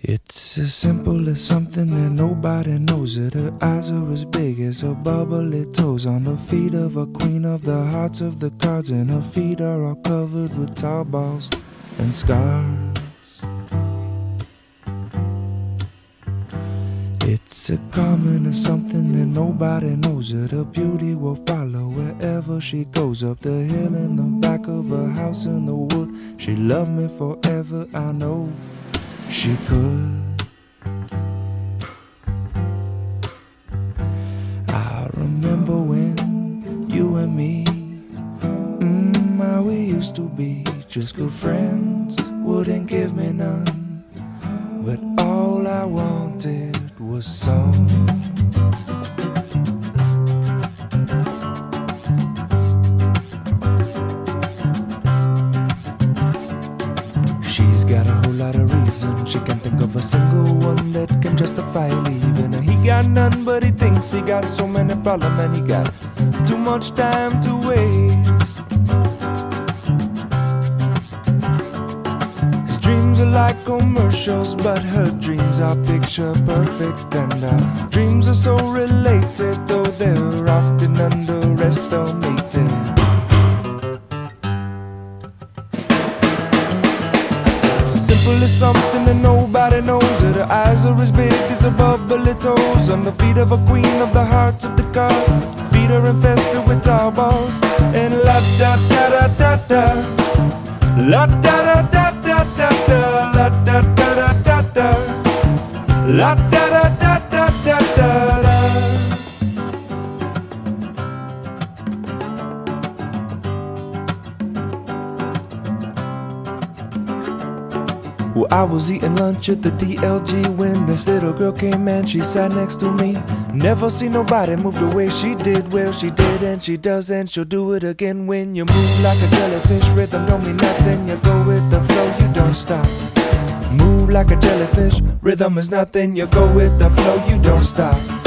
It's as simple as something that nobody knows it. Her eyes are as big as her bubbly toes on the feet of a queen of the hearts of the cards, and her feet are all covered with tar balls and scars. It's a common as something that nobody knows it. Her beauty will follow wherever she goes up the hill in the back of her house in the wood. She loved me forever, I know she could. I remember when you and me, mm, how we used to be just good friends, wouldn't give me none, but all I wanted was some. She's got a reasons. She can't think of a single one that can justify leaving. He got none, but he thinks he got so many problems, and he got too much time to waste. His dreams are like commercials, but her dreams are picture perfect, and dreams are so related, though they're often underestimated. Simple as something that nobody knows. Her eyes are as big as her bubbly toes. On the feet of a queen of the hearts of the car. Feet are infested with tar balls. And la da da da da da. La da da da da da da. La da da da da da. La da da Well, I was eating lunch at the DLG when this little girl came and she sat next to me. Never seen nobody move the way she did. Well, she did and she does and she'll do it again when you move like a jellyfish. Rhythm don't mean nothing. You go with the flow, you don't stop. Move like a jellyfish. Rhythm is nothing. You go with the flow, you don't stop.